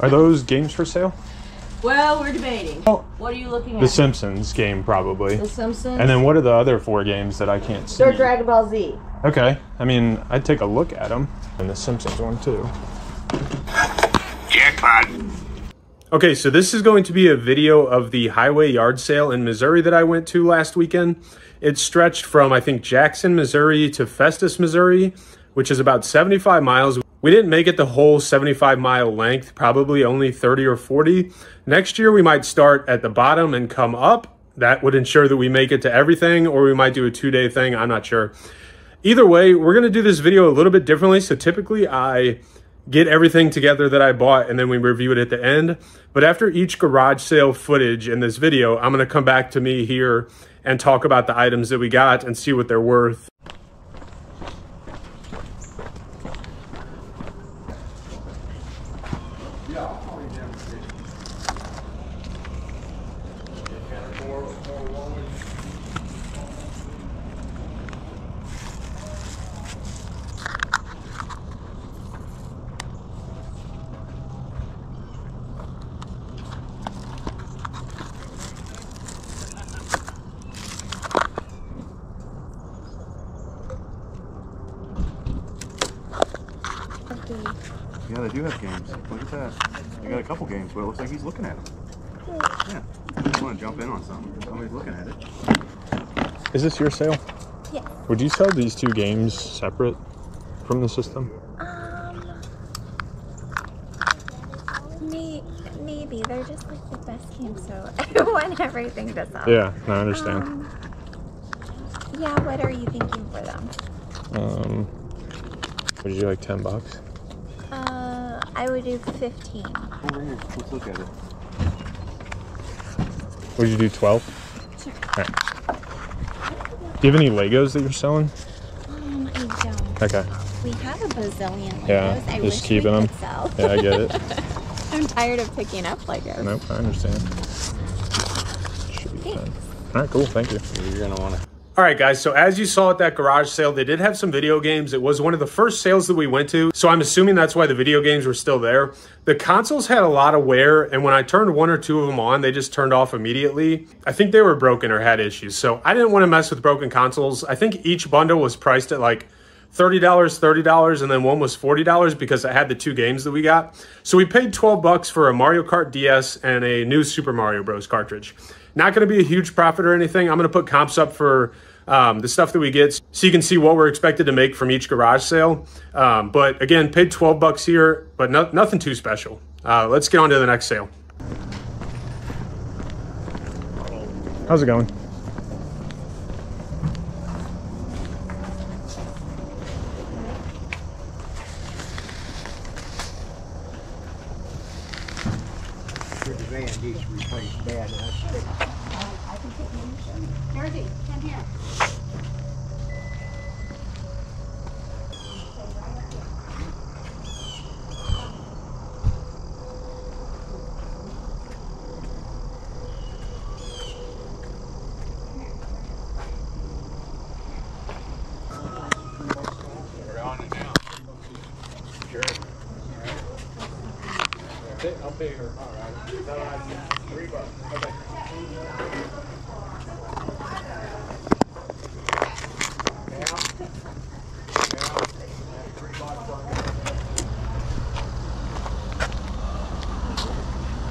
Are those games for sale? Well, we're debating. Oh. What are you looking at? The Simpsons game, probably. The Simpsons. And then what are the other four games that I can't see? They're Dragon Ball Z. Okay. I mean, I'd take a look at them. And the Simpsons one, too. Jackpot. Okay, so this is going to be a video of the highway yard sale in Missouri that I went to last weekend. It stretched from, I think, Jackson, Missouri to Festus, Missouri, which is about 75 miles. We didn't make it the whole 75 mile length, probably only 30 or 40. Next year, we might start at the bottom and come up. That would ensure that we make it to everything, or we might do a two day thing. I'm not sure. Either way, we're going to do this video a little bit differently. So typically I get everything together that I bought and then we review it at the end. But after each garage sale footage in this video, I'm going to come back to me here and talk about the items that we got and see what they're worth. Yeah, they do have games. Look at that. They got a couple games, but it looks like he's looking at them. Yeah. I want to jump in on something. Somebody's looking at it. Is this your sale? Yeah. Would you sell these two games separate from the system? Um, may, maybe they're just like the best games, so I want everything to sell. Yeah, no, I understand. Um, yeah, what are you thinking for them? Um, would you like 10 bucks? I would do 15. Over here. Let's look at it. Would you do 12? Sure. Alright. Do you have any Legos that you're selling? Um, I don't. Okay. We have a bazillion Legos. Yeah, I just wish keeping them. sell. Yeah, I get it. I'm tired of picking up Legos. nope, I understand. Should be fine. Thanks. All right, cool. Thank you. You're going to want to. All right, guys. So as you saw at that garage sale, they did have some video games. It was one of the first sales that we went to. So I'm assuming that's why the video games were still there. The consoles had a lot of wear. And when I turned one or two of them on, they just turned off immediately. I think they were broken or had issues. So I didn't want to mess with broken consoles. I think each bundle was priced at like $30, $30, and then one was $40 because I had the two games that we got. So we paid 12 bucks for a Mario Kart DS and a new Super Mario Bros. cartridge. Not going to be a huge profit or anything. I'm going to put comps up for um, the stuff that we get so you can see what we're expected to make from each garage sale. Um, but again, paid 12 bucks here, but no, nothing too special. Uh, let's get on to the next sale. How's it going? Van needs to replace. Jersey, come here.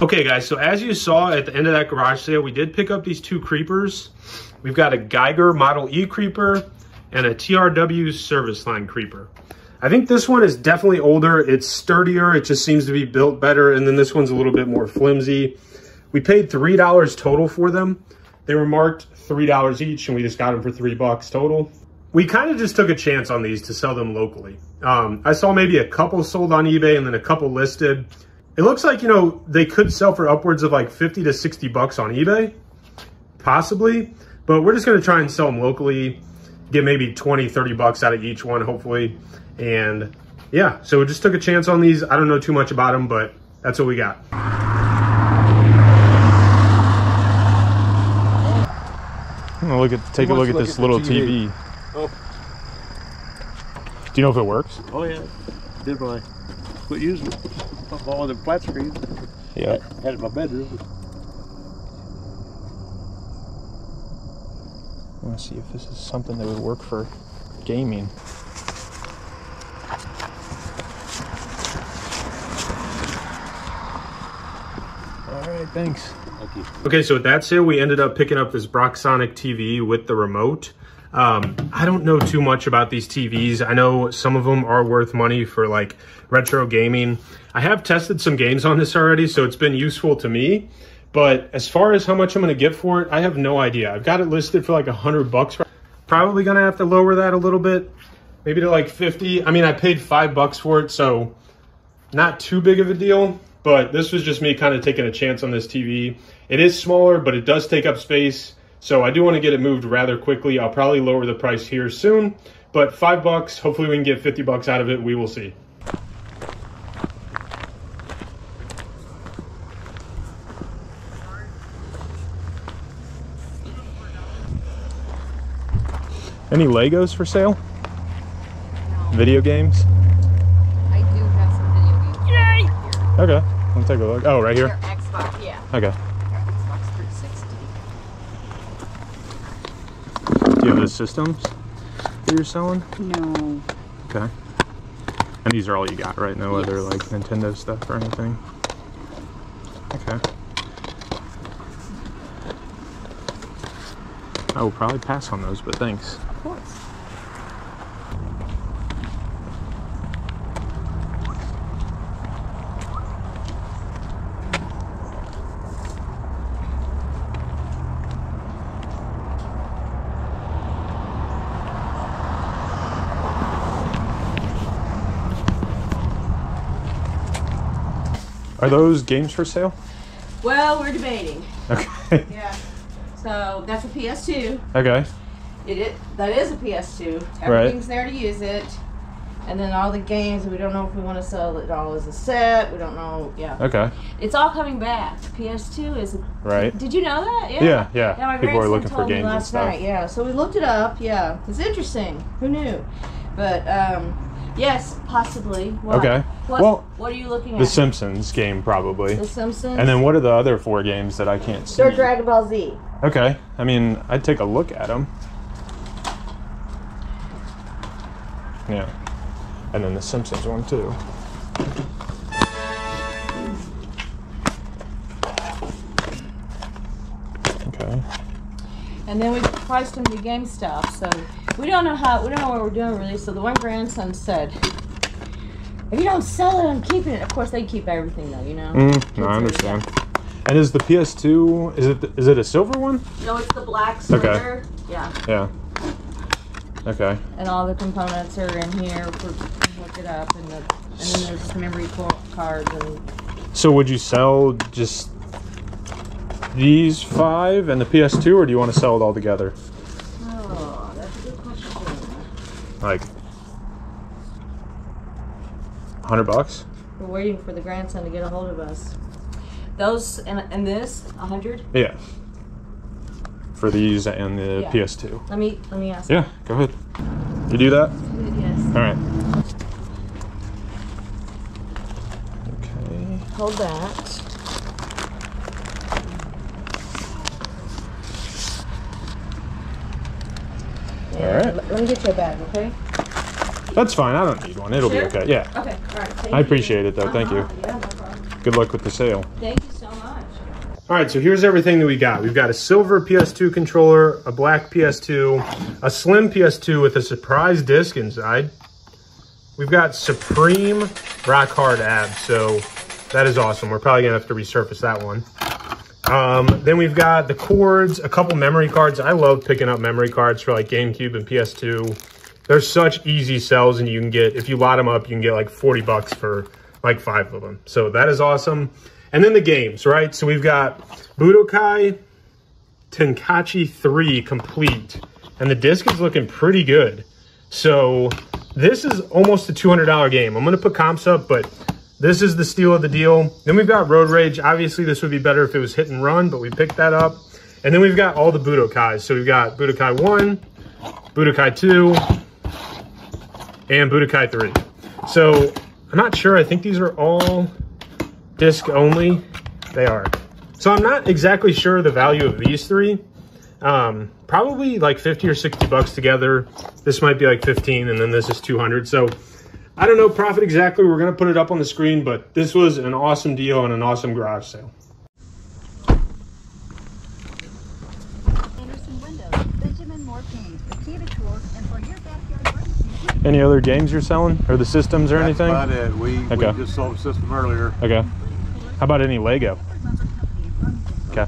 Okay, guys, so as you saw at the end of that garage sale, we did pick up these two creepers. We've got a Geiger Model E creeper and a TRW service line creeper. I think this one is definitely older. It's sturdier. It just seems to be built better. And then this one's a little bit more flimsy. We paid $3 total for them. They were marked $3 each and we just got them for three bucks total. We kind of just took a chance on these to sell them locally. Um, I saw maybe a couple sold on eBay and then a couple listed. It looks like, you know, they could sell for upwards of like 50 to 60 bucks on eBay, possibly. But we're just going to try and sell them locally, get maybe 20, 30 bucks out of each one, hopefully. And yeah, so we just took a chance on these. I don't know too much about them, but that's what we got. I'm gonna look at take a look at look this at little TV? TV. Oh. Do you know if it works? Oh, yeah. Did I? Quit using it. All the flat screens. Yeah. Had it in my bedroom. I want to see if this is something that would work for gaming. All right, thanks. Thank you. Okay, so with that sale, we ended up picking up this Broksonic TV with the remote. Um, I don't know too much about these TVs. I know some of them are worth money for like retro gaming. I have tested some games on this already, so it's been useful to me. But as far as how much I'm going to get for it, I have no idea. I've got it listed for like a hundred bucks. Probably going to have to lower that a little bit, maybe to like 50. I mean, I paid five bucks for it, so not too big of a deal. But this was just me kind of taking a chance on this TV. It is smaller, but it does take up space. So I do want to get it moved rather quickly. I'll probably lower the price here soon, but five bucks. Hopefully we can get 50 bucks out of it. We will see. Any Legos for sale? Video games? I do have some video games. Yay! Okay, I'll take a look. Oh, right here? Xbox, yeah. Okay. Xbox 360. Do you have the systems that you're selling? No. Okay. And these are all you got, right? No other like Nintendo stuff or anything? Okay. I will probably pass on those, but thanks course. Are those games for sale? Well, we're debating. Okay. Yeah. So that's a PS2. okay. It, it that is a PS2. Everything's there to use it. And then all the games, we don't know if we want to sell it all as a set. We don't know. Yeah. Okay. It's all coming back. PS2 is. Right. Did you know that? Yeah, yeah. Yeah, my People are looking for games and last stuff. night. Yeah, so we looked it up. Yeah, it's interesting. Who knew? But um, yes, possibly. Okay. What, Well, what are you looking at? The Simpsons game, probably. The Simpsons. And then what are the other four games that I can't see? They're Dragon Ball Z. Okay. I mean, I'd take a look at them. Yeah. And then the Simpsons one, too. Okay. And then we priced them to stuff, So we don't know how. We don't know what we're doing really. So the one grandson said, "If you don't sell it, I'm keeping it." Of course, they keep everything though. You know. Mm, no, I understand. And is the PS2, is it is it a silver one? No, it's the black silver. Okay. Yeah. Yeah. Okay. And all the components are in here. For, look it up, and the and then there's memory co- cards and So would you sell just these five and the PS2, or do you want to sell it all together? Oh, that's a good question. Like, hundred bucks? We're waiting for the grandson to get a hold of us. Those and, and this, a hundred. Yeah. For these and the Yeah. PS2. Let me let me ask. Yeah, go ahead. You do that? Yes. All right. Okay. Hold that. All right. Let, let me get you a bag, okay? That's fine. I don't need one. It'll Sure? be okay. Yeah. Okay. All right. Thank I you. appreciate it, though. Thank you. Uh-huh, Yeah, no problem. Good luck with the sale. Thank you so much. All right, so here's everything that we got. We've got a silver PS2 controller, a black PS2, a slim PS2 with a surprise disc inside. We've got Supreme Rock Hard Abs, so that is awesome. We're probably gonna have to resurface that one. Um, then we've got the cords, a couple memory cards. I love picking up memory cards for like GameCube and PS2. They're such easy sells, and you can get, if you lot them up, you can get like 40 bucks for like five of them. So that is awesome. And then the games, right? So we've got Budokai Tenkaichi 3 complete. And the disc is looking pretty good. So this is almost a $200 game. I'm going to put comps up, but this is the steal of the deal. Then we've got Road Rage. Obviously, this would be better if it was hit and run, but we picked that up. And then we've got all the Budokais. So we've got Budokai 1, Budokai 2, and Budokai 3. So I'm not sure. I think these are all disc only, they are. So I'm not exactly sure the value of these three. Um, probably like 50 or 60 bucks together. This might be like 15 and then this is 200. So I don't know profit exactly. We're going to put it up on the screen, but this was an awesome deal and an awesome garage sale. Andersen Windows, Benjamin Moore tools, and for your backyard. Any other games you're selling or the systems or That's anything? about it. We, Okay. we just sold a system earlier. Okay. How about any Lego? Okay.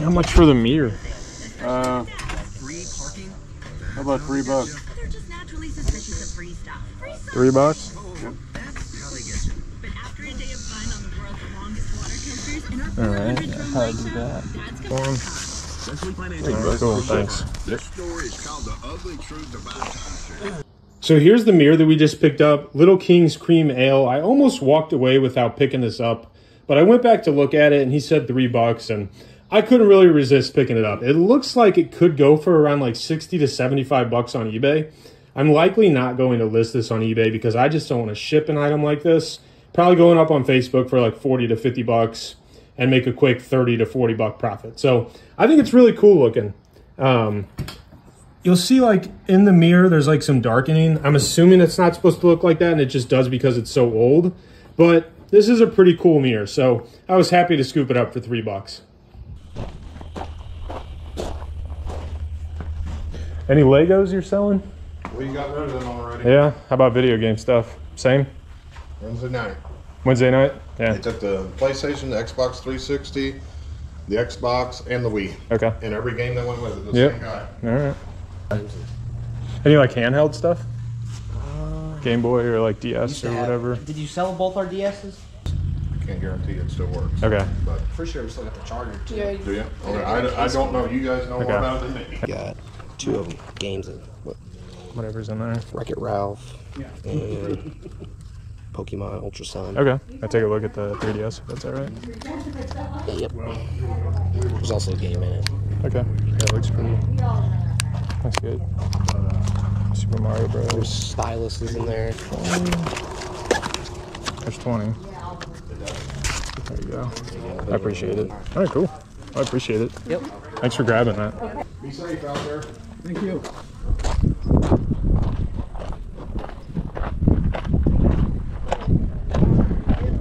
How much for the mirror? Uh, how about three bucks? They're just The Ugly Truth About Timeshare. So here's the mirror that we just picked up, Little King's Cream Ale. I almost walked away without picking this up, but I went back to look at it and he said three bucks and I couldn't really resist picking it up. It looks like it could go for around like 60 to 75 bucks on eBay. I'm likely not going to list this on eBay because I just don't want to ship an item like this. Probably going up on Facebook for like 40 to 50 bucks and make a quick 30 to 40 buck profit. So I think it's really cool looking. Um, you'll see like in the mirror there's like some darkening i'm assuming it's not supposed to look like that and it just does because it's so old but this is a pretty cool mirror so i was happy to scoop it up for three bucks Any Legos you're selling? We got rid of them already. Yeah. How about video game stuff? Same? Wednesday night. Wednesday night? Yeah. They took the PlayStation, the Xbox 360, the Xbox, and the Wii. Okay. And every game that went with it. The Yep. same guy. All right. Any like handheld stuff? Uh, game Boy or like DS or have- whatever? Did you sell both our DSs? Can't guarantee it still works. Okay. But For sure, we still got the charger too. do you? Okay. I, I don't know. You guys know Okay. more about it than me. Got two of them games of what, Whatever's in there. Wreck It Ralph and Pokemon Ultra Sun. Okay. I take a look at the 3DS if that's all right. Yep. There's also a game in it. Okay. That looks pretty. That's good. Super Mario Bros. There's styluses in there. There's 20. There you go. I appreciate it. All right, cool. I appreciate it. Yep. Thanks for grabbing that. Be safe out there. Thank you.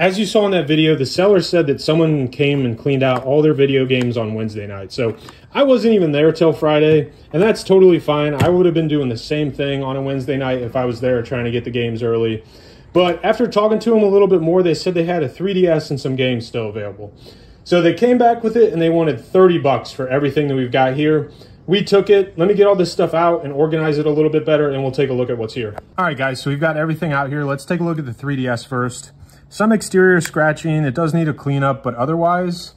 As you saw in that video the seller said that someone came and cleaned out all their video games on wednesday night. So i wasn't even there till friday and that's totally fine. I would have been doing the same thing on a wednesday night if i was there trying to get the games early. But after talking to them a little bit more they said they had a 3ds and some games still available. So they came back with it and they wanted 30 bucks for everything that we've got here. We took it. Let me get all this stuff out and organize it a little bit better and we'll take a look at what's here. All right guys so we've got everything out here. Let's take a look at the 3ds first some exterior scratching. It does need a cleanup, but otherwise,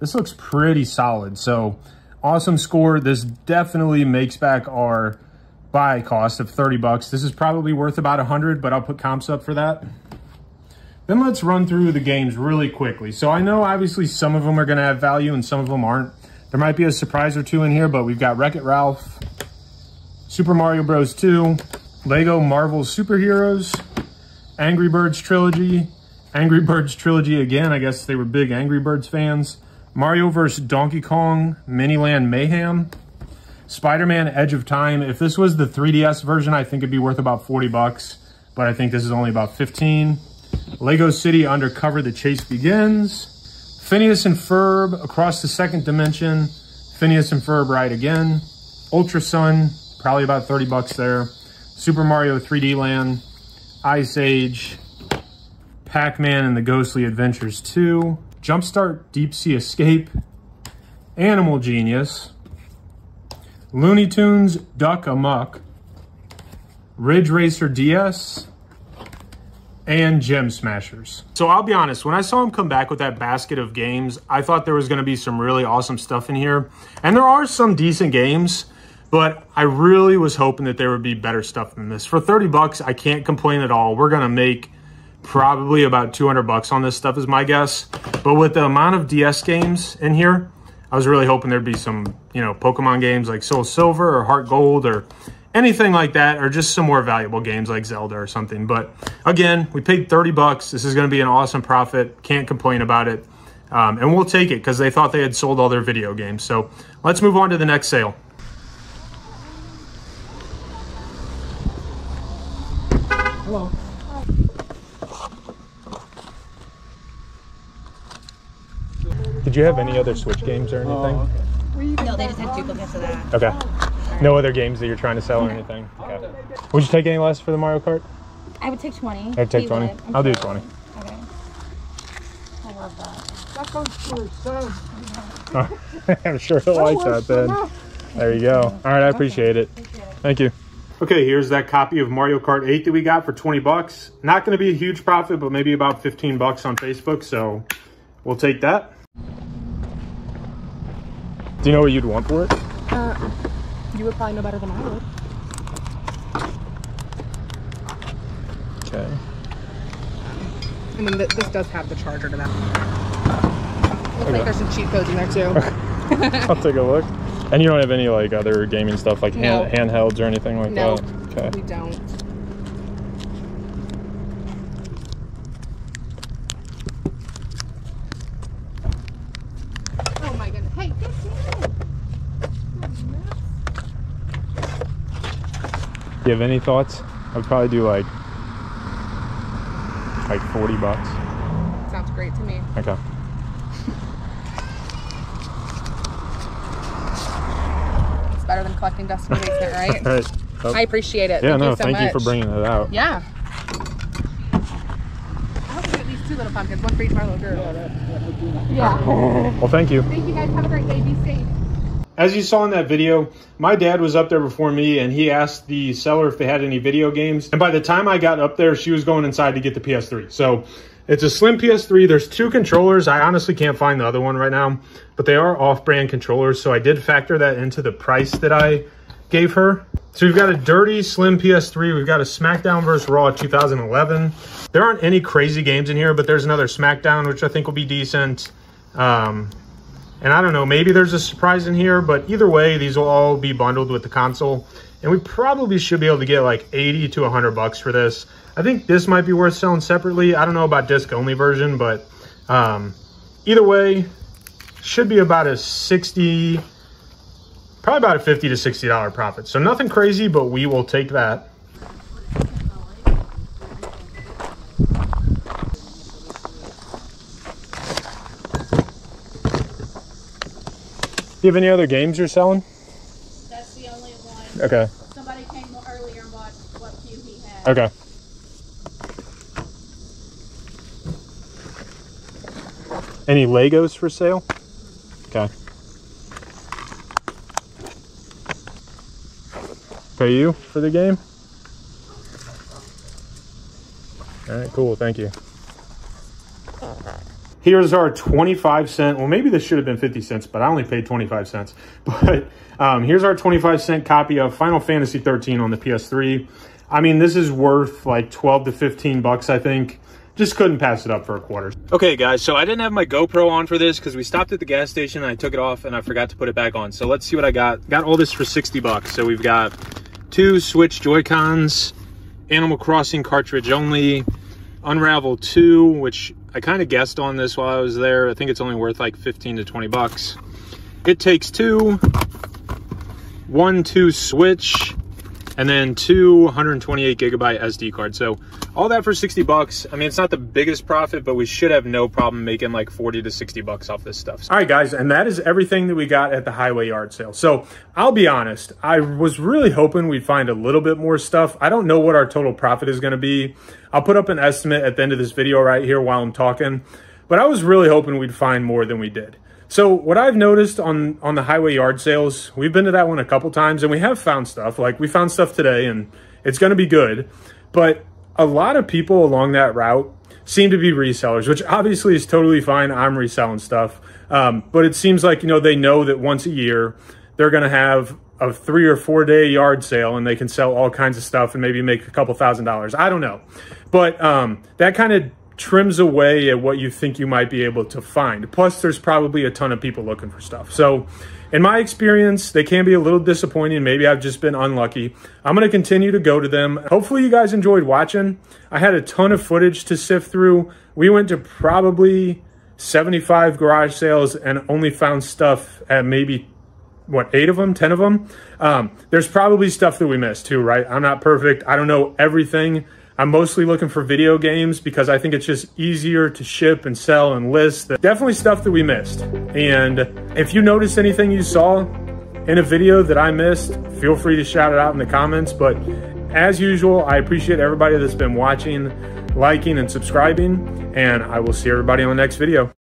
this looks pretty solid. So awesome score. This definitely makes back our buy cost of 30 bucks. This is probably worth about 100, but I'll put comps up for that. Then let's run through the games really quickly. So I know obviously some of them are going to have value and some of them aren't. There might be a surprise or two in here, but we've got Wreck-It Ralph, Super Mario Bros. 2, Lego Marvel Superheroes, Angry Birds Trilogy, Angry Birds Trilogy again. I guess they were big Angry Birds fans. Mario vs. Donkey Kong, Miniland Mayhem, Spider-Man Edge of Time. If this was the 3DS version, I think it'd be worth about 40 bucks, but I think this is only about 15. Lego City Undercover The Chase Begins. Phineas and Ferb Across the Second Dimension. Phineas and Ferb Ride Again. Ultra Sun, probably about 30 bucks there. Super Mario 3D Land. Ice Age. Pac-Man and the Ghostly Adventures 2, Jumpstart Deep Sea Escape, Animal Genius, Looney Tunes Duck Amuck, Ridge Racer DS, and Gem Smashers. So I'll be honest, when I saw him come back with that basket of games, I thought there was going to be some really awesome stuff in here. And there are some decent games, but I really was hoping that there would be better stuff than this. For 30 bucks, I can't complain at all. We're going to make probably about 200 bucks on this stuff is my guess. But with the amount of DS games in here, I was really hoping there'd be some, you know, Pokemon games like Soul Silver or Heart Gold or anything like that, or just some more valuable games like Zelda or something. But again, we paid 30 bucks. This is going to be an awesome profit. Can't complain about it. Um, and we'll take it because they thought they had sold all their video games. So let's move on to the next sale. Did you have any other Switch games or anything? No, they just had duplicates of that. Okay. No other games that you're trying to sell or anything? Okay. Would you take any less for the Mario Kart? I would take 20. I'd take You 20. I'm I'll do 20. Okay. I love that. That goes for son. I'm sure he'll like that then. There you go. All right, I appreciate it. Thank you. Okay, here's that copy of Mario Kart 8 that we got for 20 bucks. Not going to be a huge profit, but maybe about 15 bucks on Facebook, so we'll take that. Do you know what you'd want for it? Uh, you would probably know better than I would. Okay. I mean, th this does have the charger to that. Looks Okay. like there's some cheat codes in there too. I'll take a look. And you don't have any like other gaming stuff like hand, No. handhelds or anything like no, that? Okay. we don't. Oh my goodness! Hey, get down. Do you have any thoughts? I'd probably do like like 40 bucks. Sounds great to me. Okay. It's better than collecting dust in the basement, right? Right. Oh. I appreciate it. Yeah, thank no, you so thank much. you for bringing it out. Yeah. I hope we get at least two little pumpkins, one for each of our little girls. Yeah. Well, thank you. Thank you guys. Have a great day. Be safe. As you saw in that video, my dad was up there before me and he asked the seller if they had any video games. And by the time I got up there, she was going inside to get the PS3. So it's a slim PS3. There's two controllers. I honestly can't find the other one right now, but they are off-brand controllers. So I did factor that into the price that I gave her. So we've got a dirty slim PS3. We've got a SmackDown vs. Raw 2011. There aren't any crazy games in here, but there's another SmackDown, which I think will be decent. Um, and I don't know, maybe there's a surprise in here, but either way, these will all be bundled with the console. And we probably should be able to get like 80 to 100 bucks for this. I think this might be worth selling separately. I don't know about disc only version, but um, either way, should be about a 60, probably about a 50 to $60 profit. So nothing crazy, but we will take that. Do you have any other games you're selling? That's the only one. Okay. Somebody came earlier and bought what few he had. Okay. Any Legos for sale? Okay. Pay you for the game? All right, cool. Thank you. Here's our 25 cent. Well, maybe this should have been 50 cents, but I only paid 25 cents. But um, here's our 25 cent copy of Final Fantasy 13 on the PS3. I mean, this is worth like 12 to 15 bucks, I think. Just couldn't pass it up for a quarter. Okay, guys, so I didn't have my GoPro on for this because we stopped at the gas station and I took it off and I forgot to put it back on. So let's see what I got. Got all this for 60 bucks. So we've got two Switch Joy-Cons, Animal Crossing cartridge only, Unravel 2, which I kind of guessed on this while I was there. I think it's only worth like 15 to 20 bucks. It Takes Two, one, two Switch, and then two 128 gigabyte SD cards. So all that for 60 bucks. I mean, it's not the biggest profit, but we should have no problem making like 40 to 60 bucks off this stuff. All right, guys, and that is everything that we got at the highway yard sale. So I'll be honest, I was really hoping we'd find a little bit more stuff. I don't know what our total profit is going to be. I'll put up an estimate at the end of this video right here while I'm talking, but I was really hoping we'd find more than we did. So what I've noticed on on the highway yard sales, we've been to that one a couple times and we have found stuff. Like we found stuff today and it's going to be good. But a lot of people along that route seem to be resellers, which obviously is totally fine. I'm reselling stuff. Um, but it seems like, you know, they know that once a year they're going to have a three or four day yard sale and they can sell all kinds of stuff and maybe make a couple thousand dollars. I don't know. But um, that kind of trims away at what you think you might be able to find. Plus, there's probably a ton of people looking for stuff. So in my experience, they can be a little disappointing. Maybe I've just been unlucky. I'm going to continue to go to them. Hopefully you guys enjoyed watching. I had a ton of footage to sift through. We went to probably 75 garage sales and only found stuff at maybe what eight of them 10 of them um, there's probably stuff that we missed too right i'm not perfect i don't know everything i'm mostly looking for video games because i think it's just easier to ship and sell and list definitely stuff that we missed. And if you noticed anything you saw in a video that i missed feel free to shout it out in the comments. But as usual i appreciate everybody that's been watching liking and subscribing and i will see everybody on the next video